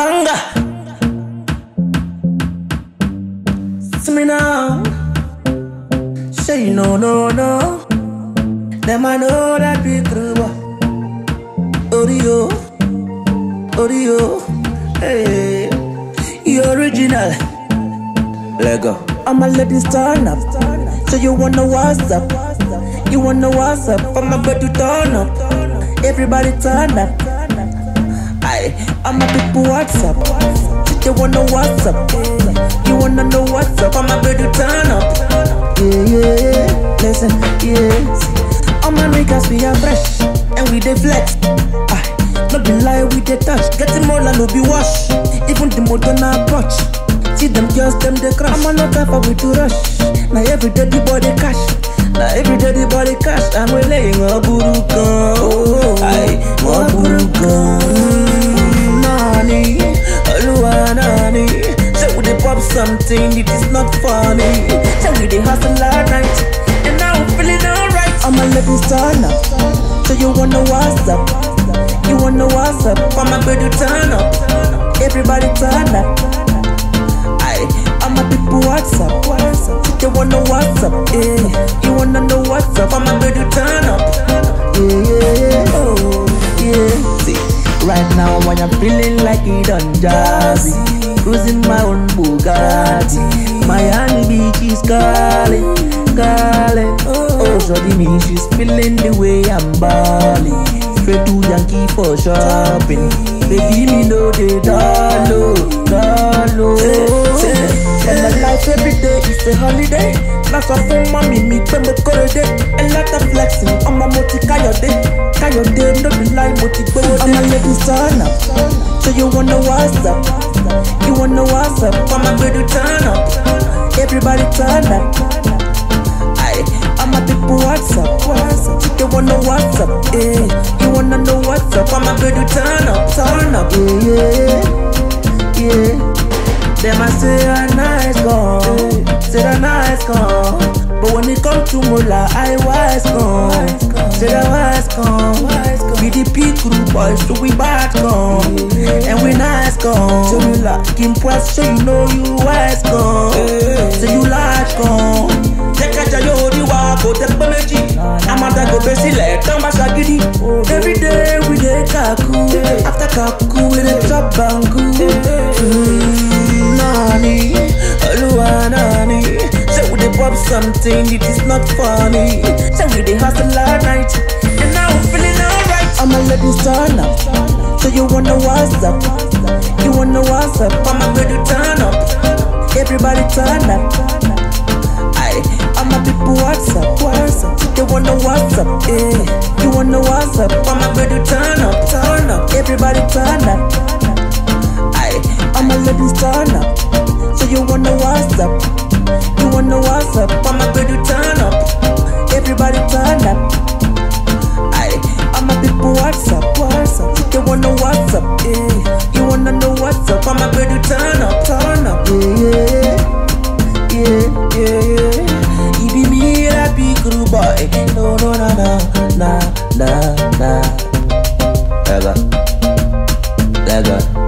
Banga. See me now. Say know, no, no. Them I know that be true. Uh. Audio, audio, hey, you original. Lego. I'ma let this turn up. So you wanna what's up? You wanna what's up? I'ma bet you turn up. Everybody turn up. I, I'ma people what's up. You wanna what's up? You wanna know what's up? I'ma turn up. Yeah, yeah. Listen, yeah. All my niggas we are fresh and we dey flex. Ah, no be lie we dey touch. Getting more than no be wash. Even the motor na approach. See them girls, them they crash. I'm not for we to rush. Now every day the body cash. Now every day the body cash. And we laying a burukan. Oh, aye, a burukan. Mm, something, it is not funny. Say we dey hustle all night, and now I'm feeling alright. I'ma let this turn up. So you wanna what's up? You wanna what's up? I'ma you turn up. Everybody turn up. I, I'm a people WhatsApp. They wanna WhatsApp, yeah. You wanna know what's up? I'm a baby turn up. Yeah. Oh, yeah. See, right now when I'm feeling like it done jazzy. Cruising my own Bugatti. Miami Beach is calling, calling. Oh, shorty me, she's feeling the way I'm balling. Straight to Yankee for shopping. Baby, me know they dollar, dollar. And my life every day is a holiday. That's why for mommy, me pay me day. A lot of flexing on my moti kayode. Kayode, no be lie, go I'm a lady turn up. So you wanna what's up? You wanna what's up? I'm a baby turn up. Everybody turn up. I, I'm a people what's up? Up? You wanna what's up? Eh? You wanna know what's up? I'm a baby turn up, turn up. Yeah, yeah. Them I say a nice gone, say a nice gone. But when it come to Mola, I wise gone, say the wise gone. We the P crew boys, so we bad gone, nice gone. So you like Kim Press, so you know you wise gone, eh. Say you like gone. Take a jayo di wa go take pe meji. Amada go be sílẹ̀ tán bá ṣagídí. Every day we dey kaku, eh. after kaku we dey chop banku. Mm, eh. Nani, Oluwa nani. Say we dey pop something, it is not funny. Say we dey hustle all night, and now I'm feeling alright. I'ma let this turn up. So you wanna what's up? You wanna what's up? I'ma let you turn up. Everybody turn up. I, I'm a people WhatsApp, WhatsApp. They wanna WhatsApp, eh? You wanna WhatsApp? I'm a baby turn up, turn up. Everybody turn up. I, I'm a ladies turn up. So you wanna WhatsApp? You wanna WhatsApp? la la la. Let go.